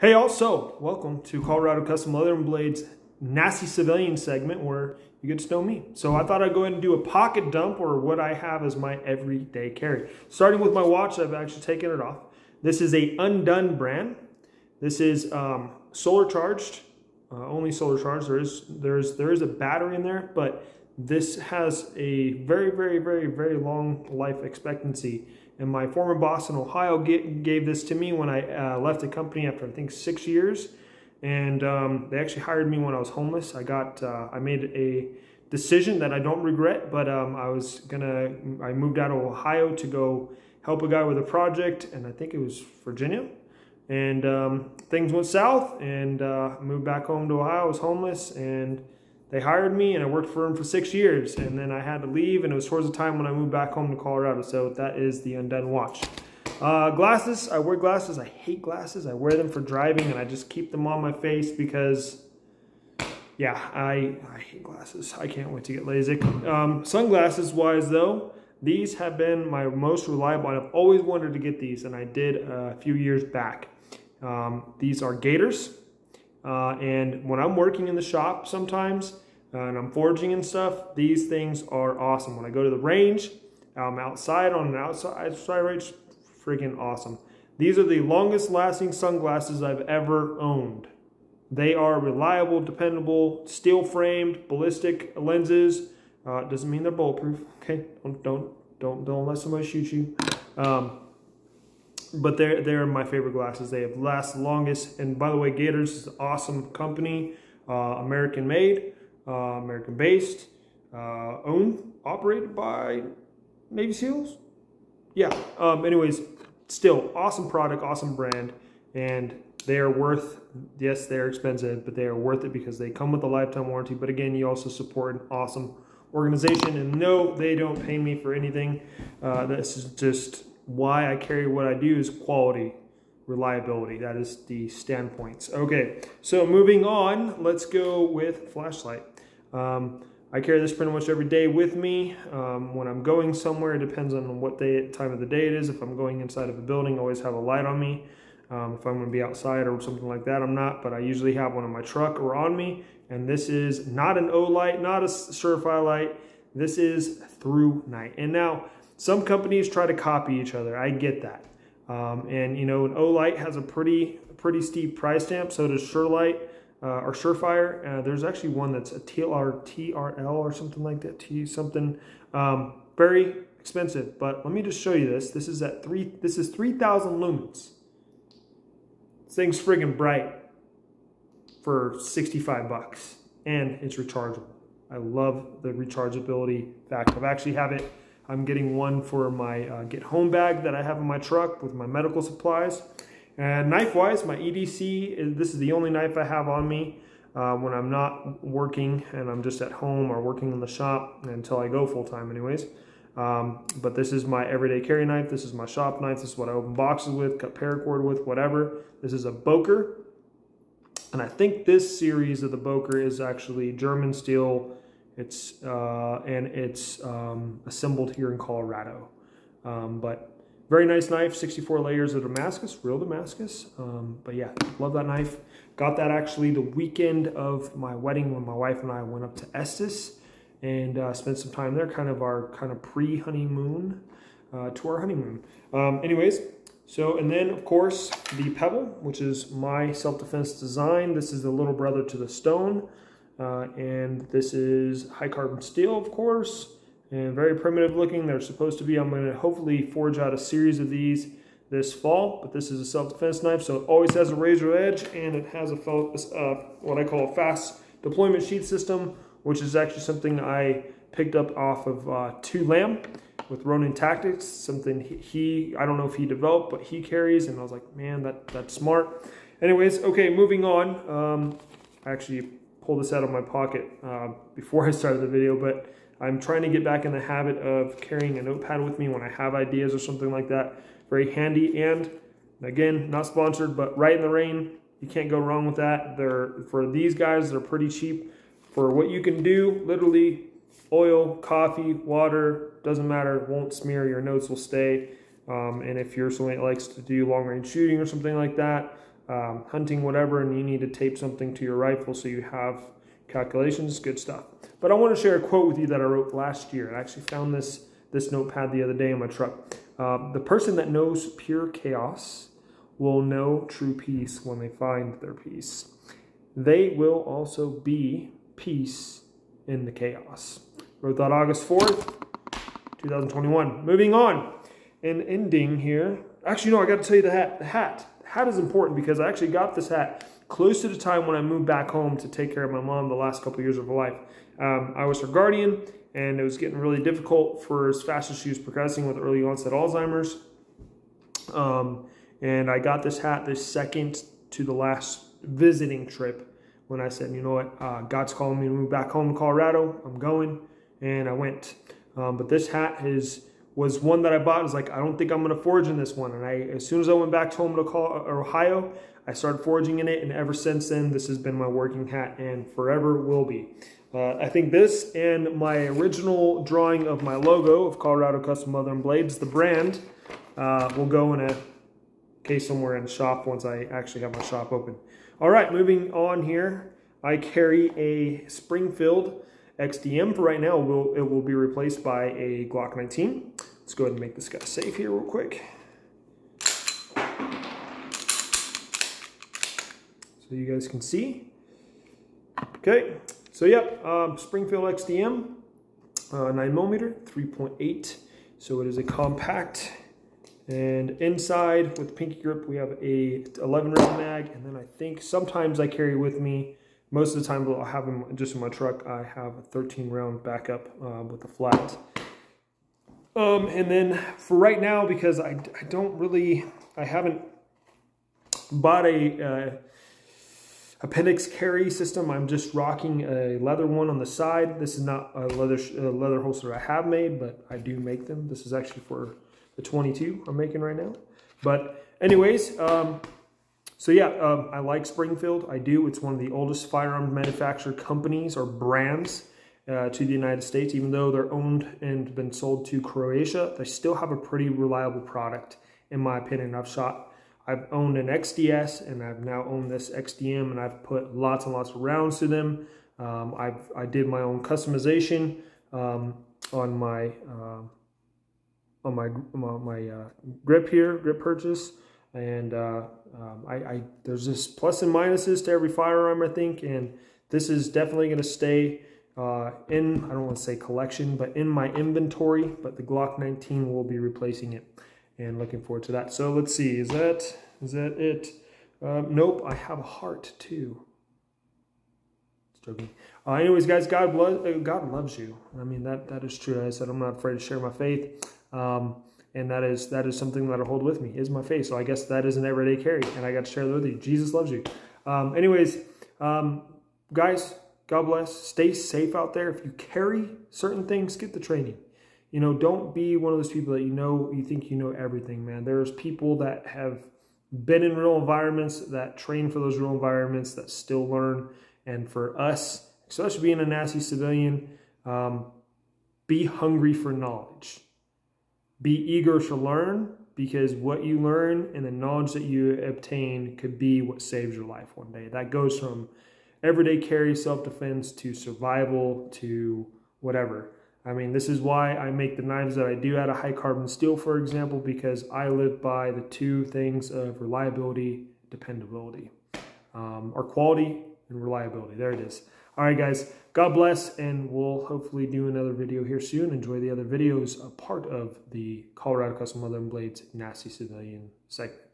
Hey, also, welcome to Colorado Custom Leather and Blades Nasty Civilian segment where you get to know me. So I thought I'd go ahead and do a pocket dump or what I have as my everyday carry. Starting with my watch, I've actually taken it off. This is a Undone brand. This is um, solar charged, uh, only solar charged. There is, there, is, there is a battery in there, but this has a very, very, very, very long life expectancy. And my former boss in Ohio gave this to me when I uh, left the company after I think six years. And um, they actually hired me when I was homeless. I got, uh, I made a decision that I don't regret, but um, I was gonna, I moved out of Ohio to go help a guy with a project, and I think it was Virginia. And um, things went south, and uh, moved back home to Ohio. I was homeless, and they hired me and I worked for them for six years and then I had to leave and it was towards the time when I moved back home to Colorado. So that is the Undone watch. Uh, glasses, I wear glasses. I hate glasses. I wear them for driving and I just keep them on my face because, yeah, I, I hate glasses. I can't wait to get LASIK. Um, sunglasses wise though, these have been my most reliable. I've always wanted to get these and I did a few years back. Um, these are Gatorz. Uh, and when I'm working in the shop sometimes uh, and I'm forging and stuff, these things are awesome. When I go to the range, I'm outside on an outside, outside range, freaking awesome. These are the longest lasting sunglasses I've ever owned. They are reliable, dependable, steel framed, ballistic lenses. Uh, doesn't mean they're bulletproof. Okay, don't don't don't don't let somebody shoot you. Um, but they're they're my favorite glasses. They have last longest. And by the way, Gatorz is an awesome company, uh, American made, uh, American based, uh, owned, operated by Navy SEALs. Yeah. Um, anyways, still awesome product, awesome brand, and they are worth. Yes, they're expensive, but they are worth it because they come with a lifetime warranty. But again, you also support an awesome organization. And no, they don't pay me for anything. Uh, this is just why I carry what I do is quality, reliability. That is the standpoints. Okay, so moving on, let's go with flashlight. Um, I carry this pretty much every day with me. Um, when I'm going somewhere, it depends on what day, time of the day it is. If I'm going inside of a building, I always have a light on me. Um, if I'm going to be outside or something like that, I'm not, but I usually have one in my truck or on me. And this is not an Olight, not a Surefire light. This is ThruNite. And now, some companies try to copy each other. I get that. Um, and you know, an Olight has a pretty pretty steep price stamp. So does Surelight uh, or Surefire. Uh, there's actually one that's a TLR TRL or something like that. T something um, very expensive. But let me just show you this. This is at three. This is three thousand lumens. This thing's friggin' bright for 65 bucks, and it's rechargeable. I love the rechargeability fact. I've actually have it I'm getting one for my uh, get home bag that I have in my truck with my medical supplies. And knife-wise, my EDC, this is the only knife I have on me uh, when I'm not working and I'm just at home or working in the shop until I go full-time anyways. Um, but this is my everyday carry knife. This is my shop knife. This is what I open boxes with, cut paracord with, whatever. This is a Boker. And I think this series of the Boker is actually German steel it's uh, and it's um, assembled here in Colorado. Um, but very nice knife, 64 layers of Damascus, real Damascus. Um, but yeah, love that knife. Got that actually the weekend of my wedding when my wife and I went up to Estes and uh, spent some time there, kind of our kind of pre-honeymoon uh, to our honeymoon. Um, anyways, so, and then of course the Pebble, which is my self-defense design. This is the little brother to the Stone. Uh, and this is high carbon steel, of course, and very primitive looking. They're supposed to be, I'm gonna hopefully forge out a series of these this fall, but this is a self-defense knife, so it always has a razor edge, and it has a uh, what I call a fast deployment sheath system, which is actually something I picked up off of uh, Tu Lam with Ronin Tactics, something he, I don't know if he developed, but he carries, and I was like, man, that that's smart. Anyways, okay, moving on. Um, actually pull this out of my pocket uh, before I started the video, but I'm trying to get back in the habit of carrying a notepad with me when I have ideas or something like that. Very handy and again, not sponsored, but Rite in the Rain, you can't go wrong with that. They're For these guys, they're pretty cheap. For what you can do, literally oil, coffee, water, doesn't matter, won't smear, your notes will stay. Um, and if you're someone that likes to do long range shooting or something like that, um, hunting, whatever, and you need to tape something to your rifle so you have calculations, good stuff. But I want to share a quote with you that I wrote last year. I actually found this, this notepad the other day in my truck. Uh, the person that knows pure chaos will know true peace when they find their peace. They will also be peace in the chaos. Wrote that August 4th, 2021. Moving on and ending here. Actually, no, I got to tell you the hat. The hat. Hat is important because I actually got this hat close to the time when I moved back home to take care of my mom the last couple of years of her life. Um, I was her guardian, and it was getting really difficult for as fast as she was progressing with early onset Alzheimer's. Um, and I got this hat the second to the last visiting trip when I said, you know what, uh, God's calling me to move back home to Colorado. I'm going, and I went. Um, but this hat is was one that I bought. I was like, I don't think I'm to forage in this one. And I, as soon as I went back home to Ohio, I started foraging in it. And ever since then, this has been my working hat and forever will be. Uh, I think this and my original drawing of my logo of Colorado Custom Leather and Blades, the brand, uh, will go in a case somewhere in the shop once I actually have my shop open. All right, moving on here. I carry a Springfield XDM for right now. It will, it will be replaced by a Glock 19. Let's go ahead and make this guy safe here real quick. So you guys can see. Okay, so yep, um, Springfield XDM, uh, 9 millimeter, 3.8. So it is a compact. And inside with pinky grip, we have a 11 round mag. And then I think sometimes I carry with me most of the time, I'll have them just in my truck. I have a 13 round backup uh, with a flat. Um, and then for right now, because I, I don't really, I haven't bought a uh, appendix carry system. I'm just rocking a leather one on the side. This is not a leather a leather holster I have made, but I do make them. This is actually for the 22 I'm making right now. But anyways, um, so yeah, um, I like Springfield. I do. It's one of the oldest firearm manufacturer companies or brands uh, to the United States. Even though they're owned and been sold to Croatia, they still have a pretty reliable product, in my opinion. I've shot, I've owned an XDS, and I've now owned this XDM, and I've put lots and lots of rounds to them. Um, I've I did my own customization um, on my uh, on my my, my uh, grip here, grip purchase. And uh, um, I, I, there's just plus and minuses to every firearm, I think, and this is definitely going to stay uh, in, I don't want to say collection, but in my inventory, but the Glock 19 will be replacing it, and looking forward to that. So let's see, is that, is that it? Um, nope, I have a heart too. Joking. Uh, anyways, guys, God, uh, God loves you. I mean, that that is true. I said I'm not afraid to share my faith. Um, and that is that is something that I hold with me is my faith. So I guess that is an everyday carry, and I got to share that with you. Jesus loves you. Um, anyways, um, guys, God bless. Stay safe out there. If you carry certain things, get the training. You know, don't be one of those people that you know you think you know everything, man. There's people that have been in real environments that train for those real environments that still learn. And for us, especially being a nasty civilian, um, be hungry for knowledge be eager to learn because what you learn and the knowledge that you obtain could be what saves your life one day. That goes from everyday carry, self defense to survival to whatever. I mean, this is why I make the knives that I do out of high carbon steel, for example, because I live by the two things of reliability, dependability, um, or quality and reliability. There it is. All right, guys, God bless, and we'll hopefully do another video here soon. Enjoy the other videos, a part of the Colorado Custom Leather and Blades Nasty Civilian segment.